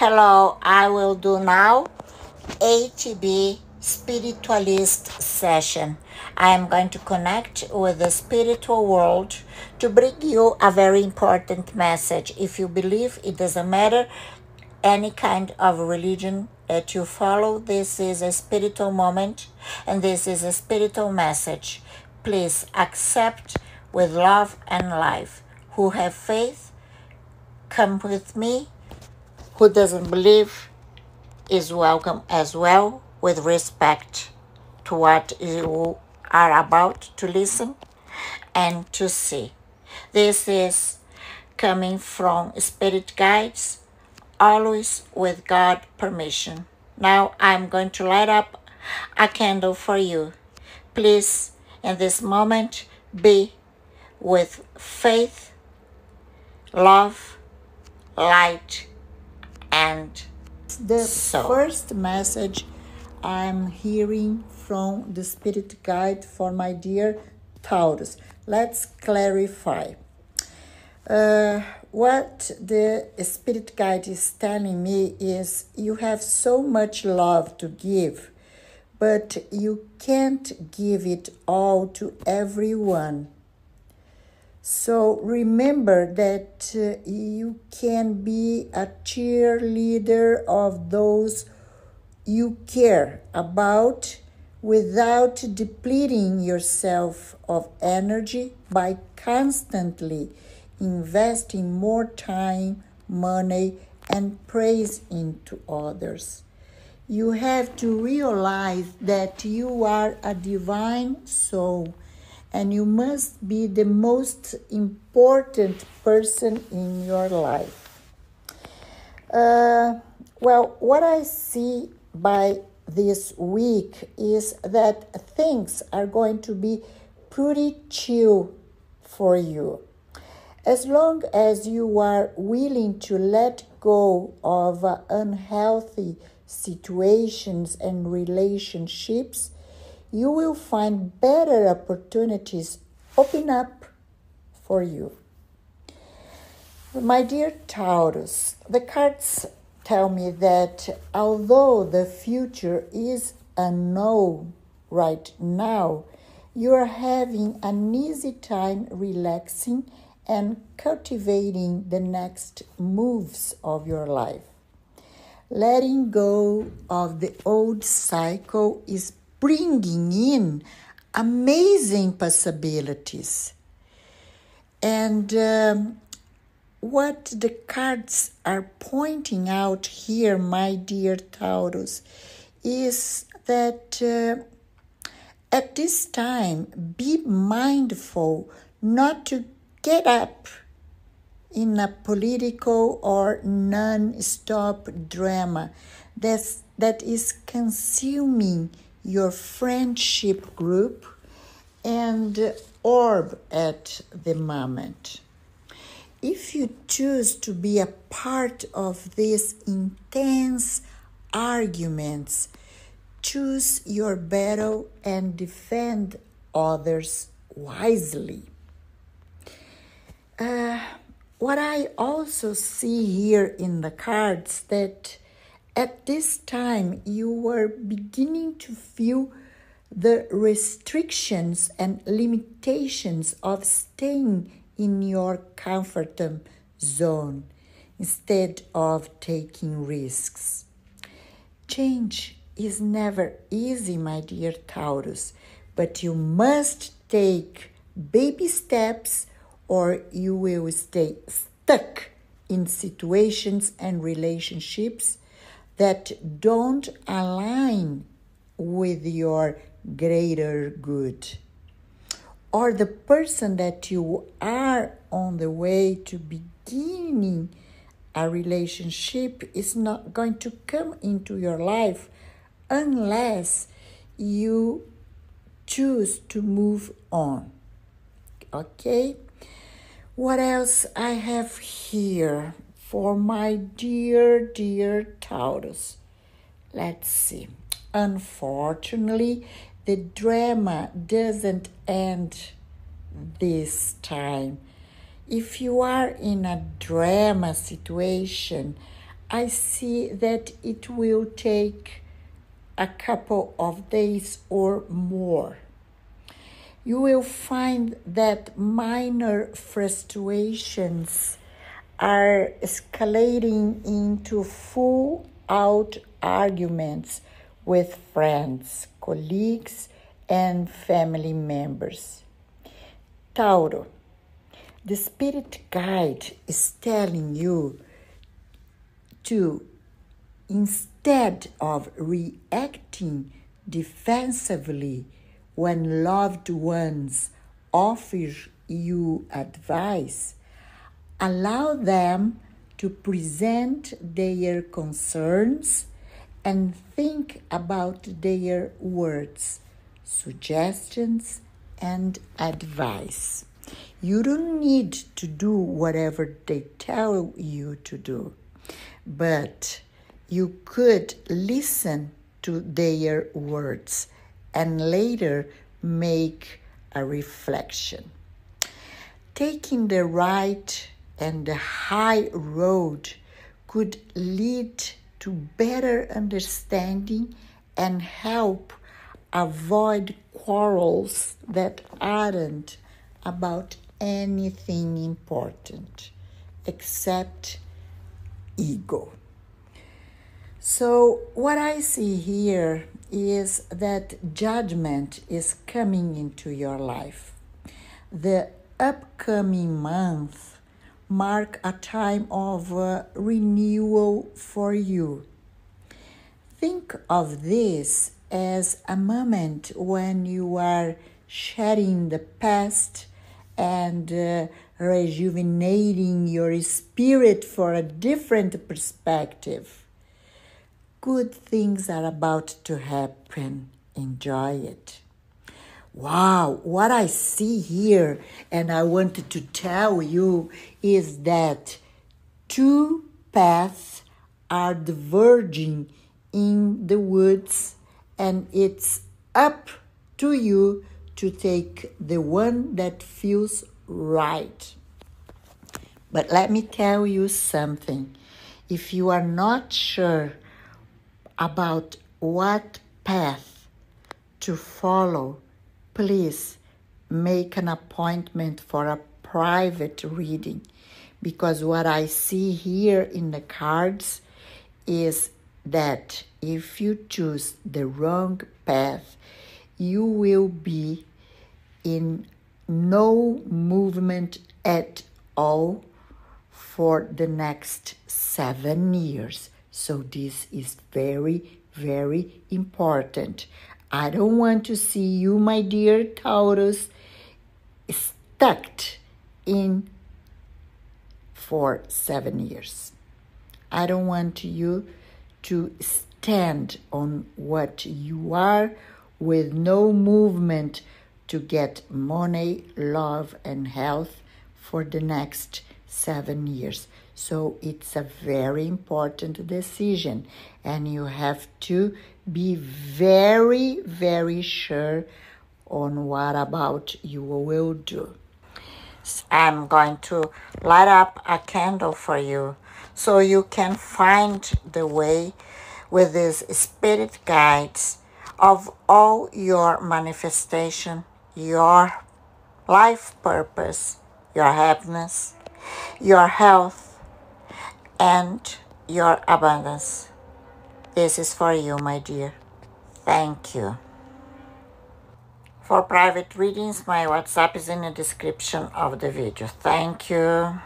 Hello, I will do now ATB spiritualist session. I am going to connect with the spiritual world to bring you a very important message. If you believe, it doesn't matter any kind of religion that you follow, this is a spiritual moment and this is a spiritual message. Please accept with love and life. Who have faith, come with me. Who doesn't believe is welcome as well with respect to what you are about to listen and to see. This is coming from spirit guides, always with God permission. Now I'm going to light up a candle for you. Please, in this moment, be with faith, love, light, and The So- first message I'm hearing from the spirit guide for my dear Taurus. Let's clarify. Uh, what the spirit guide is telling me is you have so much love to give, but you can't give it all to everyone. So remember that uh, you can be a cheerleader of those you care about without depleting yourself of energy by constantly investing more time, money, and praise into others. You have to realize that you are a divine soul and you must be the most important person in your life. Uh, well, what I see by this week is that things are going to be pretty chill for you. As long as you are willing to let go of unhealthy situations and relationships, you will find better opportunities open up for you. My dear Taurus, the cards tell me that although the future is unknown right now, you are having an easy time relaxing and cultivating the next moves of your life. Letting go of the old cycle is bringing in amazing possibilities. And um, what the cards are pointing out here, my dear Taurus, is that uh, at this time, be mindful not to get up in a political or non-stop drama that's, that is consuming your friendship group and orb at the moment. If you choose to be a part of these intense arguments, choose your battle and defend others wisely. Uh, what I also see here in the cards that at this time you were beginning to feel the restrictions and limitations of staying in your comfort zone instead of taking risks. Change is never easy, my dear Taurus, but you must take baby steps or you will stay stuck in situations and relationships that don't align with your greater good. Or the person that you are on the way to beginning a relationship is not going to come into your life unless you choose to move on. Okay? What else I have here for my dear, dear Taurus? Let's see. Unfortunately, the drama doesn't end this time. If you are in a drama situation, I see that it will take a couple of days or more. You will find that minor frustrations are escalating into full out arguments with friends, colleagues, and family members. Tauro, the spirit guide is telling you to, instead of reacting defensively when loved ones offer you advice, allow them to present their concerns and think about their words, suggestions, and advice. You don't need to do whatever they tell you to do, but you could listen to their words and later make a reflection. Taking the right and the high road could lead to better understanding and help avoid quarrels that aren't about anything important except ego. So, what I see here is that judgment is coming into your life. The upcoming month mark a time of uh, renewal for you. Think of this as a moment when you are shedding the past and uh, rejuvenating your spirit for a different perspective. Good things are about to happen. Enjoy it. Wow, what I see here, and I wanted to tell you, is that two paths are diverging in the woods, and it's up to you to take the one that feels right. But let me tell you something. If you are not sure about what path to follow, please make an appointment for a private reading because what I see here in the cards is that if you choose the wrong path, you will be in no movement at all for the next seven years. So, this is very, very important. I don't want to see you, my dear Taurus, stuck in for seven years. I don't want you to stand on what you are with no movement to get money, love, and health for the next seven years. So it's a very important decision, and you have to be very, very sure on what about you will do. I'm going to light up a candle for you so you can find the way with these spirit guides of all your manifestation, your life purpose, your happiness, your health, and your abundance. This is for you, my dear. Thank you. For private readings, my WhatsApp is in the description of the video. Thank you.